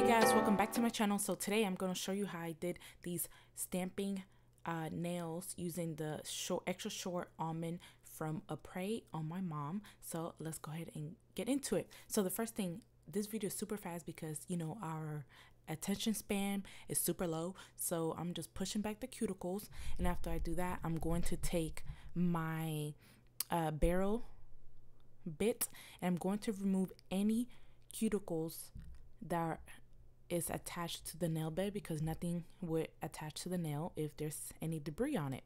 Hey guys, welcome back to my channel. So today I'm going to show you how I did these stamping uh, nails using the short, extra short almond from Apres on my mom. So let's go ahead and get into it. So the first thing, this video is super fast because you know our attention span is super low. So I'm just pushing back the cuticles. And after I do that, I'm going to take my uh, barrel bit and I'm going to remove any cuticles that is attached to the nail bed because nothing would attach to the nail if there's any debris on it.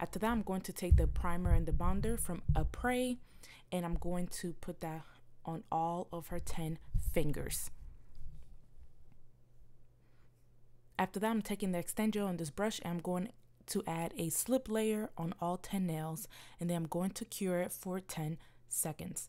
After that, I'm going to take the primer and the bonder from Apres and I'm going to put that on all of her 10 fingers. After that, I'm taking the extend gel on this brush and I'm going to add a slip layer on all 10 nails and then I'm going to cure it for 10 seconds.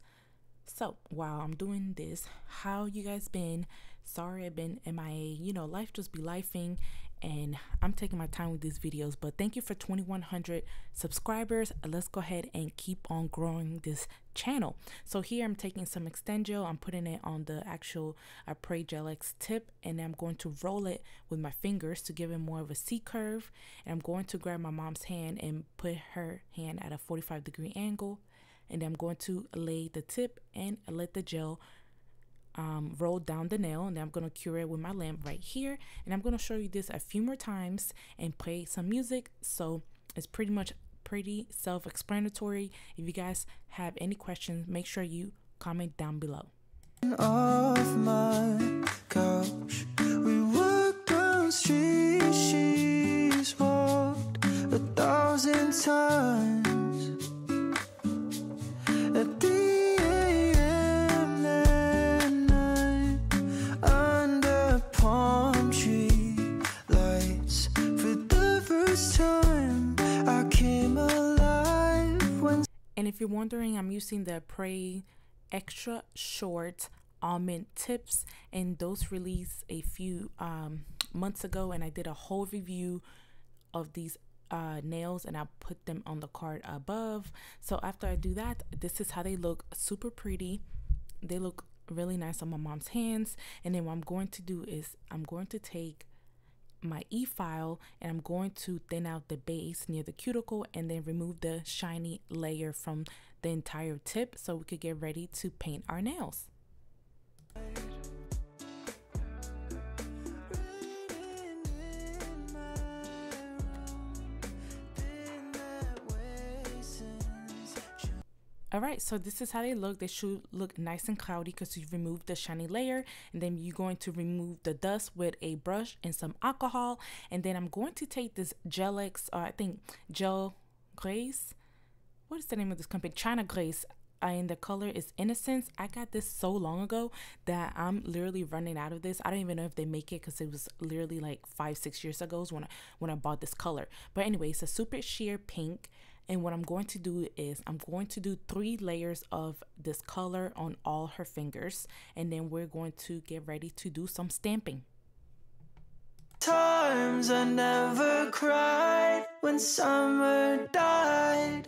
So while I'm doing this, how you guys been? Sorry I've been MIA. You know, life just be lifing and I'm taking my time with these videos. But thank you for 2100 subscribers. Let's go ahead and keep on growing this channel. So here I'm taking some extend gel. I'm putting it on the actual uh, Apres Gel X tip and I'm going to roll it with my fingers to give it more of a C curve. And I'm going to grab my mom's hand and put her hand at a 45 degree angle and I'm going to lay the tip and let the gel um, roll down the nail and then I'm going to cure it with my lamp right here and I'm going to show you this a few more times and play some music. So it's pretty much pretty self-explanatory. If you guys have any questions make sure you comment down below And if you're wondering, I'm using the Apres Extra Short Almond Tips, and those released a few um, months ago, and I did a whole review of these uh, nails and I'll put them on the card above. So after I do that, this is how they look super pretty. They look really nice on my mom's hands. And then what I'm going to do is I'm going to take my e-file and I'm going to thin out the base near the cuticle and then remove the shiny layer from the entire tip so we could get ready to paint our nails. All right, so this is how they look. They should look nice and cloudy because you removed the shiny layer. And then you're going to remove the dust with a brush and some alcohol. And then I'm going to take this Gelix, or I think Gel Grace. What is the name of this company? China Glaze. And the color is Innocence. I got this so long ago that I'm literally running out of this. I don't even know if they make it because it was literally like five, six years ago when I, when I bought this color. But anyway, it's a super sheer pink and what I'm going to do is I'm going to do three layers of this color on all her fingers. And then we're going to get ready to do some stamping. Times I never cried when summer died.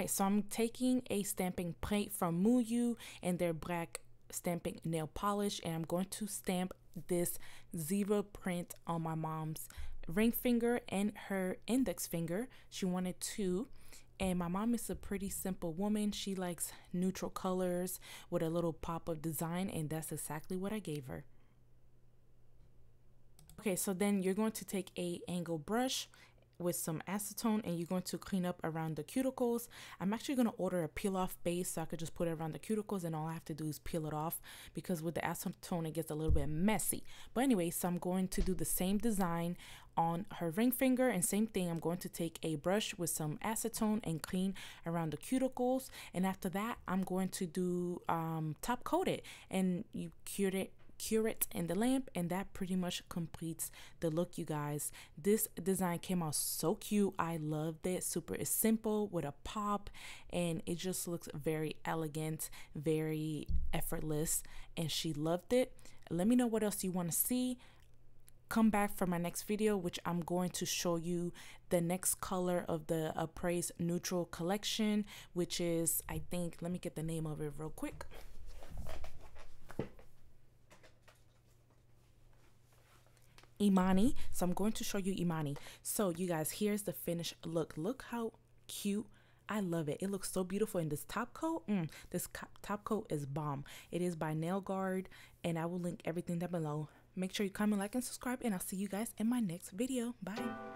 Right, so I'm taking a stamping plate from MoYou and their black stamping nail polish and I'm going to stamp this zebra print on my mom's ring finger and her index finger. She wanted two. And my mom is a pretty simple woman. She likes neutral colors with a little pop of design, and that's exactly what I gave her. Okay, so then you're going to take a angle brush with some acetone and you're going to clean up around the cuticles. I'm actually going to order a peel off base so I could just put it around the cuticles and all I have to do is peel it off because with the acetone it gets a little bit messy. But anyway, so I'm going to do the same design on her ring finger and same thing I'm going to take a brush with some acetone and clean around the cuticles and after that I'm going to do um, top coat it and you cure it it in the lamp and that pretty much completes the look you guys. This design came out so cute. I loved it. Super is simple with a pop and it just looks very elegant very effortless and she loved it. Let me know what else you want to see. Come back for my next video which i'm going to show you the next color of the Apres neutral collection which is i think let me get the name of it real quick Imani. So I'm going to show you Imani. So you guys, here's the finished look. Look how cute I love it. It looks so beautiful in this top coat. Mm, this top coat is bomb. It is by Nail Guard, and I will link everything down below. Make sure you comment, like, and subscribe, and I'll see you guys in my next video. Bye.